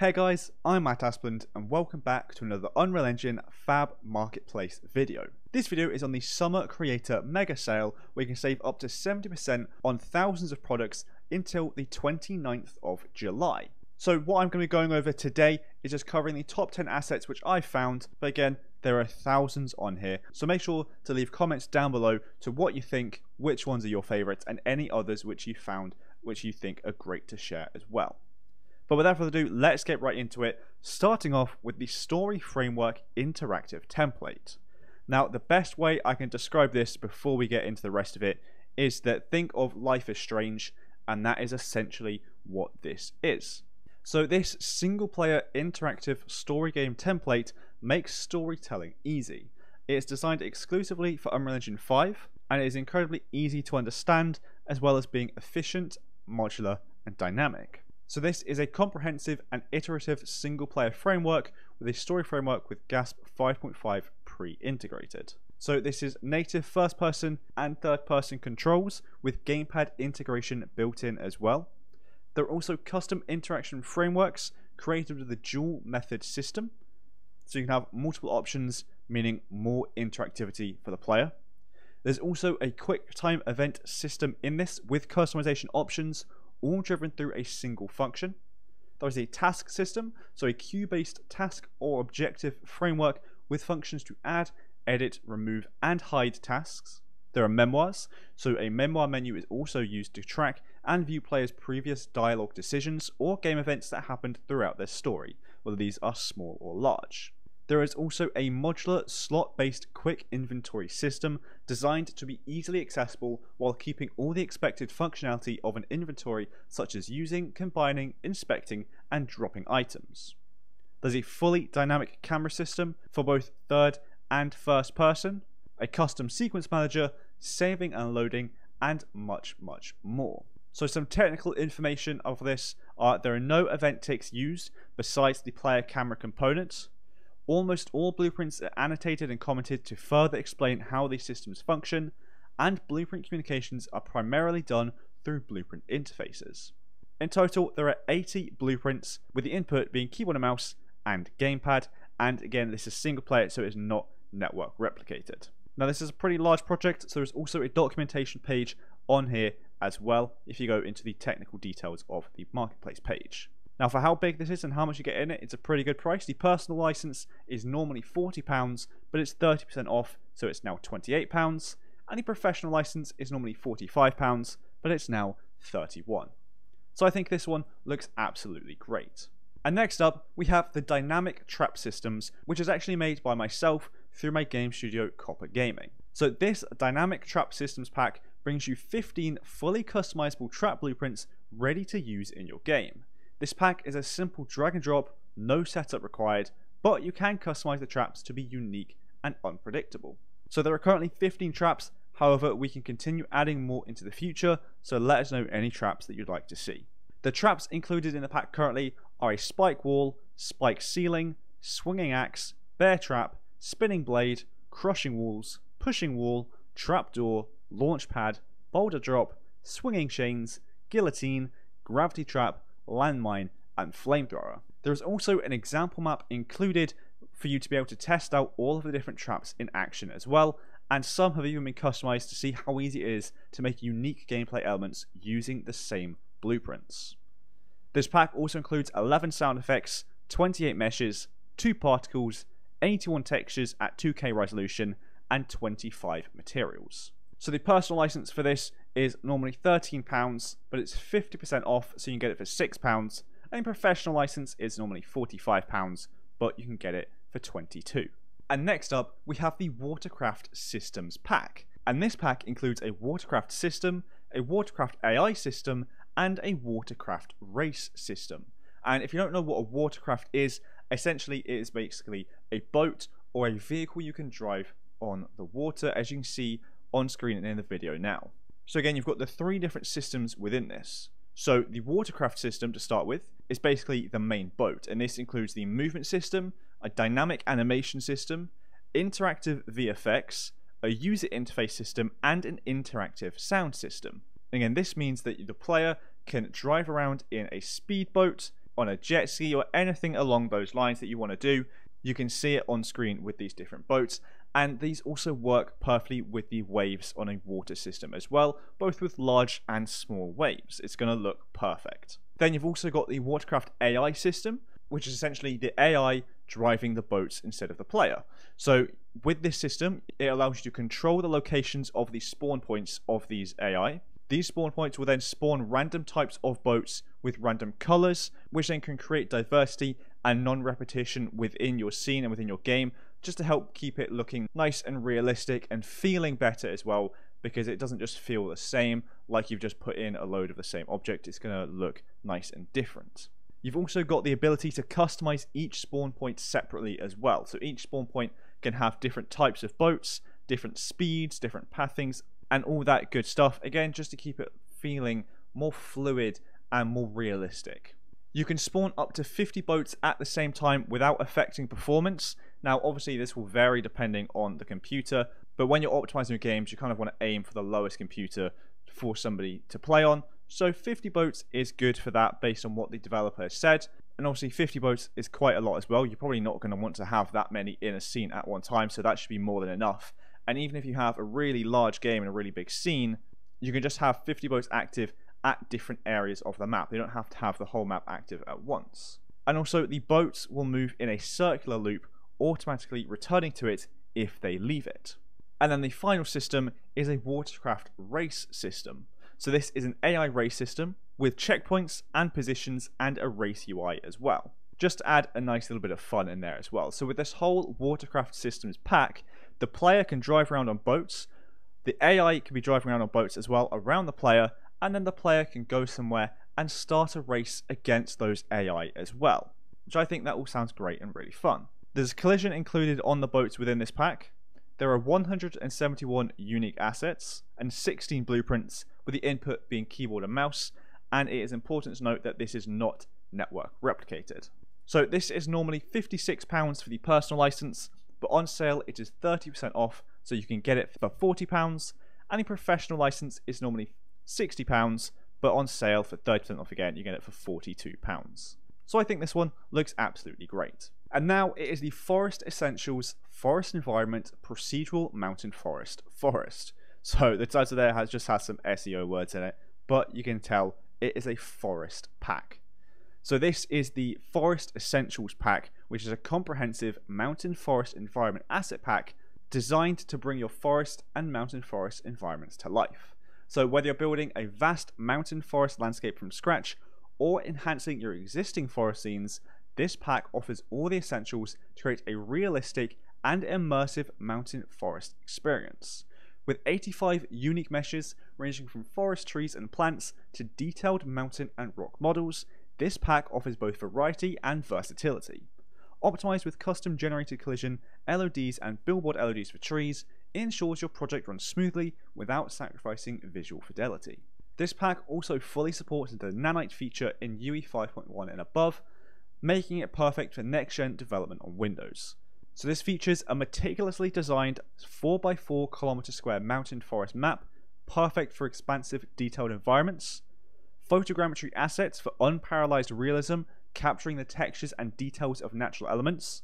Hey guys, I'm Matt Aspland and welcome back to another Unreal Engine Fab Marketplace video. This video is on the Summer Creator Mega Sale where you can save up to 70% on thousands of products until the 29th of July. So what I'm going to be going over today is just covering the top 10 assets which I found, but again, there are thousands on here. So make sure to leave comments down below to what you think, which ones are your favorites, and any others which you found which you think are great to share as well. But without further ado, let's get right into it, starting off with the Story Framework Interactive Template. Now, the best way I can describe this before we get into the rest of it is that think of Life is Strange, and that is essentially what this is. So, this single player interactive story game template makes storytelling easy. It is designed exclusively for Unreal Engine 5 and it is incredibly easy to understand as well as being efficient, modular, and dynamic. So this is a comprehensive and iterative single player framework with a story framework with GASP 5.5 pre-integrated. So this is native first person and third person controls with gamepad integration built in as well. There are also custom interaction frameworks created with the dual method system. So you can have multiple options, meaning more interactivity for the player. There's also a quick time event system in this with customization options all driven through a single function. There is a task system, so a queue based task or objective framework with functions to add, edit, remove, and hide tasks. There are memoirs, so a memoir menu is also used to track and view players' previous dialogue decisions or game events that happened throughout their story, whether these are small or large. There is also a modular slot based quick inventory system designed to be easily accessible while keeping all the expected functionality of an inventory, such as using, combining, inspecting, and dropping items. There's a fully dynamic camera system for both third and first person, a custom sequence manager, saving and loading, and much, much more. So some technical information of this are there are no event ticks used besides the player camera components. Almost all blueprints are annotated and commented to further explain how these systems function, and blueprint communications are primarily done through blueprint interfaces. In total, there are 80 blueprints, with the input being keyboard and mouse and gamepad, and again, this is single player, so it's not network replicated. Now, this is a pretty large project, so there's also a documentation page on here as well if you go into the technical details of the marketplace page. Now, for how big this is and how much you get in it, it's a pretty good price. The personal license is normally £40, but it's 30% off, so it's now £28. And the professional license is normally £45, but it's now 31 So I think this one looks absolutely great. And next up, we have the Dynamic Trap Systems, which is actually made by myself through my game studio Copa Gaming. So this Dynamic Trap Systems pack brings you 15 fully customizable trap blueprints ready to use in your game. This pack is a simple drag and drop, no setup required, but you can customize the traps to be unique and unpredictable. So there are currently 15 traps, however we can continue adding more into the future, so let us know any traps that you'd like to see. The traps included in the pack currently are a spike wall, spike ceiling, swinging axe, bear trap, spinning blade, crushing walls, pushing wall, trapdoor, launch pad, boulder drop, swinging chains, guillotine, gravity trap, landmine, and flamethrower. There is also an example map included for you to be able to test out all of the different traps in action as well, and some have even been customized to see how easy it is to make unique gameplay elements using the same blueprints. This pack also includes 11 sound effects, 28 meshes, 2 particles, 81 textures at 2K resolution, and 25 materials. So the personal license for this is normally £13, but it's 50% off, so you can get it for £6. And the professional license is normally £45, but you can get it for 22 And next up, we have the Watercraft Systems pack. And this pack includes a Watercraft system, a Watercraft AI system, and a Watercraft race system. And if you don't know what a watercraft is, essentially it is basically a boat or a vehicle you can drive on the water, as you can see on screen and in the video now. So again, you've got the three different systems within this. So the watercraft system to start with is basically the main boat, and this includes the movement system, a dynamic animation system, interactive VFX, a user interface system, and an interactive sound system. again, this means that the player can drive around in a speedboat, on a jet ski or anything along those lines that you want to do, you can see it on screen with these different boats. And these also work perfectly with the waves on a water system as well, both with large and small waves. It's going to look perfect. Then you've also got the Watercraft AI system, which is essentially the AI driving the boats instead of the player. So with this system, it allows you to control the locations of the spawn points of these AI. These spawn points will then spawn random types of boats with random colors, which then can create diversity and non-repetition within your scene and within your game, just to help keep it looking nice and realistic and feeling better as well, because it doesn't just feel the same like you've just put in a load of the same object, it's going to look nice and different. You've also got the ability to customize each spawn point separately as well. So each spawn point can have different types of boats, different speeds, different pathings, and all that good stuff. Again, just to keep it feeling more fluid and more realistic. You can spawn up to 50 boats at the same time without affecting performance. Now, obviously, this will vary depending on the computer, but when you're optimizing your games, you kind of want to aim for the lowest computer for somebody to play on. So 50 boats is good for that based on what the developer has said. And obviously 50 boats is quite a lot as well. You're probably not going to want to have that many in a scene at one time, so that should be more than enough. And even if you have a really large game and a really big scene, you can just have 50 boats active at different areas of the map. They don't have to have the whole map active at once. And also the boats will move in a circular loop, automatically returning to it if they leave it. And then the final system is a watercraft race system. So this is an AI race system with checkpoints and positions and a race UI as well. Just to add a nice little bit of fun in there as well. So with this whole Watercraft Systems pack, the player can drive around on boats, the AI can be driving around on boats as well around the player, and then the player can go somewhere and start a race against those AI as well. Which I think that all sounds great and really fun. There's collision included on the boats within this pack. There are 171 unique assets and 16 blueprints with the input being keyboard and mouse, and it is important to note that this is not network replicated. So this is normally £56 for the personal license, but on sale it is 30% off, so you can get it for £40, and the professional license is normally £60, but on sale for 30% off again, you get it for £42. So I think this one looks absolutely great. And now it is the Forest Essentials Forest Environment Procedural Mountain Forest Forest. So the title there has just has some SEO words in it, but you can tell it is a forest pack. So this is the Forest Essentials pack, which is a comprehensive mountain forest environment asset pack designed to bring your forest and mountain forest environments to life. So whether you're building a vast mountain forest landscape from scratch or enhancing your existing forest scenes, this pack offers all the essentials to create a realistic and immersive mountain forest experience. With 85 unique meshes ranging from forest trees and plants to detailed mountain and rock models, this pack offers both variety and versatility. Optimized with custom generated collision, LODs, and billboard LODs for trees, ensures your project runs smoothly without sacrificing visual fidelity. This pack also fully supports the Nanite feature in UE 5.1 and above, making it perfect for next gen development on Windows. So this features a meticulously designed 4x4 km square mountain forest map, perfect for expansive detailed environments, photogrammetry assets for unparalleled realism, capturing the textures and details of natural elements,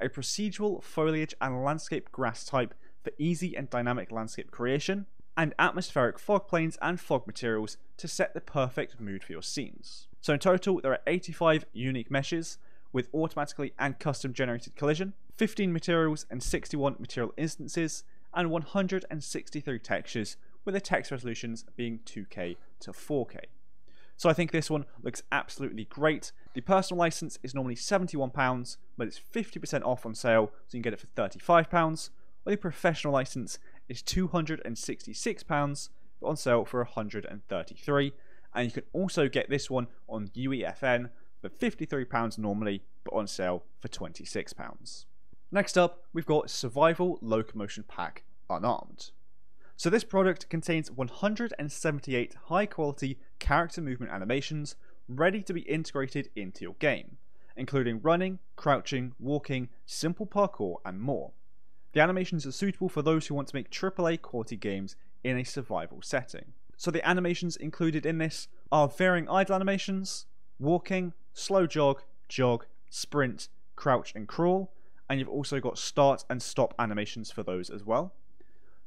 a procedural foliage and landscape grass type for easy and dynamic landscape creation, and atmospheric fog planes and fog materials to set the perfect mood for your scenes. So in total, there are 85 unique meshes with automatically and custom generated collision, 15 materials and 61 material instances, and 163 textures, with the text resolutions being 2K to 4K. So I think this one looks absolutely great. The personal license is normally £71, but it's 50% off on sale, so you can get it for £35. While the professional license is £266, but on sale for £133. And you can also get this one on UEFN for £53 normally, but on sale for £26. Next up, we've got Survival Locomotion Pack Unarmed. So this product contains 178 high quality character movement animations ready to be integrated into your game, including running, crouching, walking, simple parkour, and more. The animations are suitable for those who want to make AAA quality games in a survival setting. So the animations included in this are varying idle animations, walking, slow jog, jog, sprint, crouch, and crawl. And you've also got start and stop animations for those as well.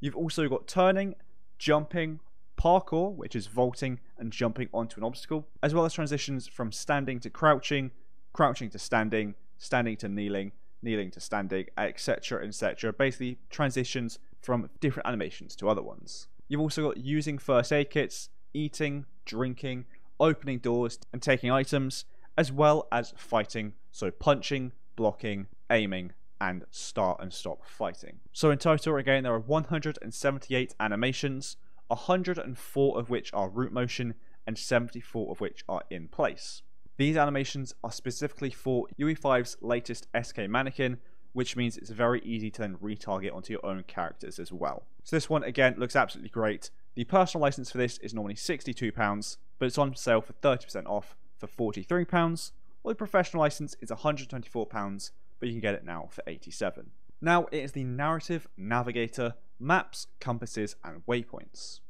You've also got turning, jumping, parkour, which is vaulting and jumping onto an obstacle, as well as transitions from standing to crouching, crouching to standing, standing to kneeling, kneeling to standing, etc., etc. Basically, transitions from different animations to other ones. You've also got using first aid kits, eating, drinking, opening doors, and taking items, as well as fighting, so punching, blocking, aiming, and start and stop fighting. So in total, again, there are 178 animations, 104 of which are root motion, and 74 of which are in place. These animations are specifically for UE5's latest SK Mannequin, which means it's very easy to then retarget onto your own characters as well. So this one, again, looks absolutely great. The personal license for this is normally £62, but it's on sale for 30% off for £43, while the professional license is £124, but you can get it now for 87 Now it is the Narrative Navigator, Maps, Compasses, and Waypoints.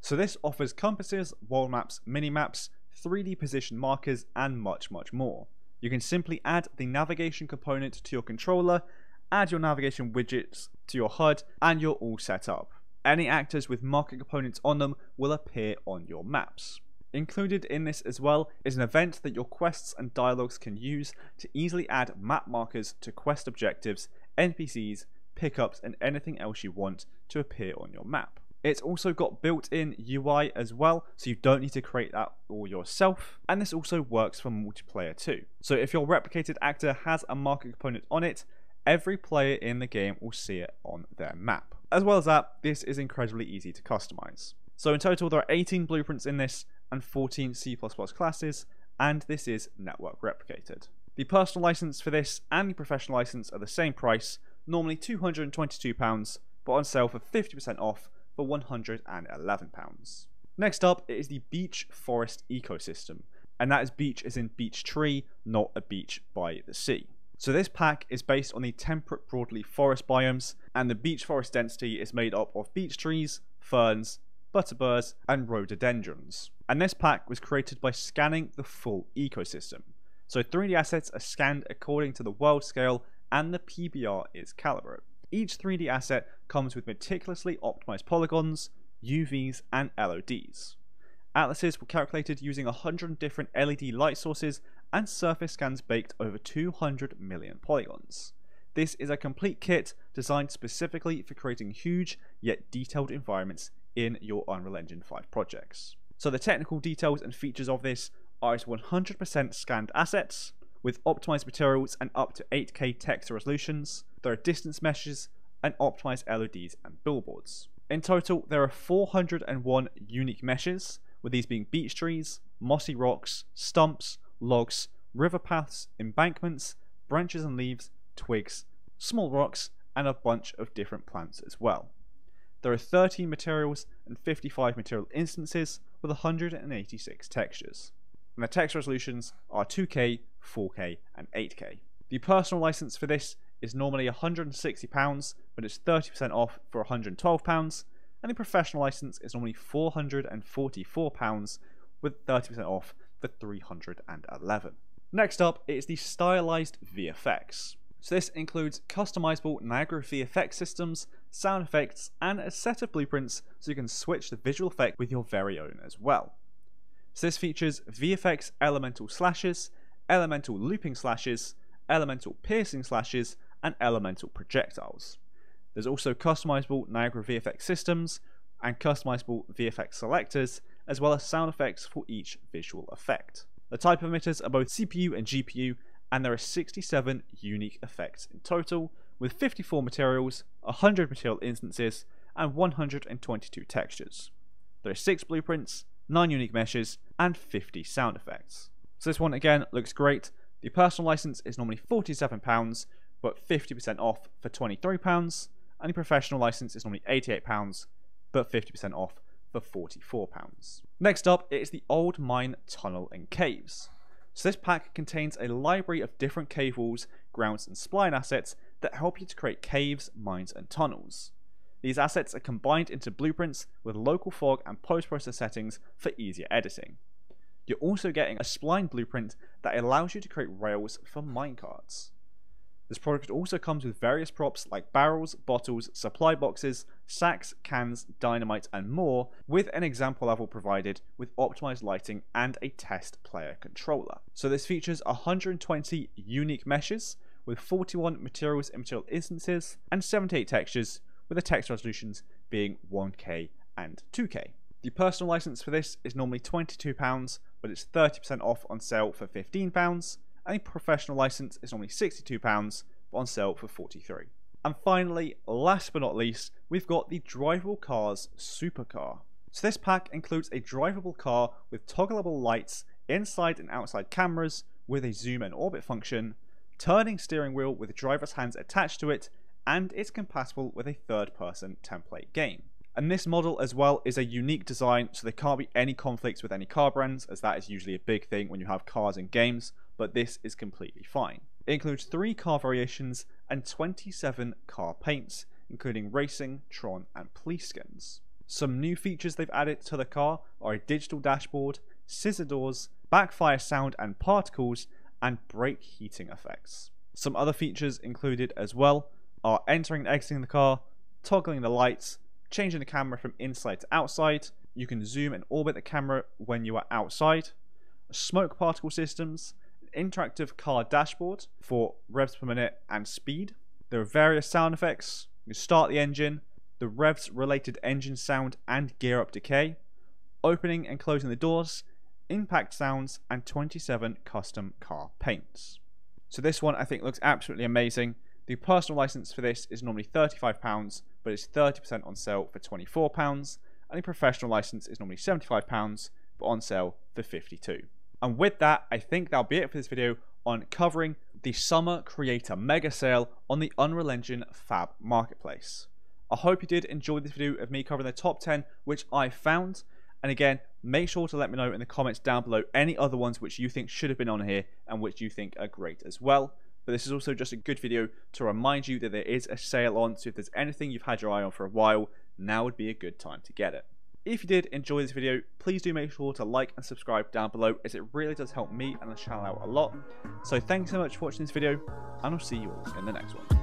So this offers compasses, world maps, mini maps, 3D position markers, and much, much more. You can simply add the navigation component to your controller, add your navigation widgets to your HUD, and you're all set up. Any actors with marker components on them will appear on your maps. Included in this as well is an event that your quests and dialogues can use to easily add map markers to quest objectives, NPCs, pickups, and anything else you want to appear on your map. It's also got built-in UI as well, so you don't need to create that all yourself, and this also works for multiplayer too. So if your replicated actor has a marker component on it, every player in the game will see it on their map. As well as that, this is incredibly easy to customize. So in total, there are 18 blueprints in this, and 14 C++ classes, and this is network replicated. The personal license for this and the professional license are the same price, normally £222, but on sale for 50% off for £111. Next up is the Beech Forest ecosystem, and that is beech as in beech tree, not a beach by the sea. So this pack is based on the temperate broadleaf forest biomes, and the beech forest density is made up of beech trees, ferns, butterburs, and rhododendrons. And this pack was created by scanning the full ecosystem. So 3D assets are scanned according to the world scale and the PBR is calibrate. Each 3D asset comes with meticulously optimized polygons, UVs, and LODs. Atlases were calculated using 100 different LED light sources and surface scans baked over 200 million polygons. This is a complete kit designed specifically for creating huge yet detailed environments in your Unreal Engine 5 projects. So the technical details and features of this are its 100% scanned assets, with optimized materials and up to 8K texture resolutions, there are distance meshes, and optimized LODs and billboards. In total, there are 401 unique meshes, with these being beech trees, mossy rocks, stumps, logs, river paths, embankments, branches and leaves, twigs, small rocks, and a bunch of different plants as well. There are 13 materials and 55 material instances with 186 textures. And the text resolutions are 2K, 4K, and 8K. The personal license for this is normally £160, but it's 30% off for £112, and the professional license is normally £444 with 30% off for 311 Next up is the stylized VFX. So this includes customizable Niagara VFX systems, sound effects, and a set of blueprints so you can switch the visual effect with your very own as well. So this features VFX elemental slashes, elemental looping slashes, elemental piercing slashes, and elemental projectiles. There's also customizable Niagara VFX systems and customizable VFX selectors, as well as sound effects for each visual effect. The type emitters are both CPU and GPU, and there are 67 unique effects in total, with 54 materials, 100 material instances, and 122 textures. There are 6 blueprints, 9 unique meshes, and 50 sound effects. So this one again looks great. The personal license is normally £47, but 50% off for £23, and the professional license is normally £88, but 50% off for £44. Next up is the Old Mine Tunnel and Caves. So this pack contains a library of different cave walls, grounds, and spline assets that help you to create caves, mines, and tunnels. These assets are combined into blueprints with local fog and post-process settings for easier editing. You're also getting a spline blueprint that allows you to create rails for minecarts. This product also comes with various props like barrels, bottles, supply boxes, sacks, cans, dynamite, and more, with an example level provided with optimized lighting and a test player controller. So this features 120 unique meshes with 41 materials and material instances and 78 textures, with the text resolutions being 1K and 2K. The personal license for this is normally £22, but it's 30% off on sale for £15 and a professional license is normally £62 but on sale for 43 And finally, last but not least, we've got the Drivable Cars Supercar. So this pack includes a drivable car with toggleable lights, inside and outside cameras with a zoom and orbit function, turning steering wheel with driver's hands attached to it, and it's compatible with a third person template game. And this model as well is a unique design, so there can't be any conflicts with any car brands, as that is usually a big thing when you have cars in games, but this is completely fine. It includes 3 car variations and 27 car paints, including racing, Tron, and police skins. Some new features they've added to the car are a digital dashboard, scissor doors, backfire sound and particles, and brake heating effects. Some other features included as well are entering and exiting the car, toggling the lights, changing the camera from inside to outside. You can zoom and orbit the camera when you are outside. Smoke particle systems, interactive car dashboard for revs per minute and speed. There are various sound effects. You start the engine, the revs related engine sound and gear up decay, opening and closing the doors, impact sounds, and 27 custom car paints. So this one I think looks absolutely amazing. The personal license for this is normally £35, but it's 30% on sale for £24, and the professional license is normally £75, but on sale for 52 And with that, I think that'll be it for this video on covering the Summer Creator Mega Sale on the Unreal Engine Fab Marketplace. I hope you did enjoy this video of me covering the top 10 which I found. And again, make sure to let me know in the comments down below any other ones which you think should have been on here and which you think are great as well but this is also just a good video to remind you that there is a sale on, so if there's anything you've had your eye on for a while, now would be a good time to get it. If you did enjoy this video, please do make sure to like and subscribe down below as it really does help me and the channel out a lot. So thanks so much for watching this video, and I'll see you all in the next one.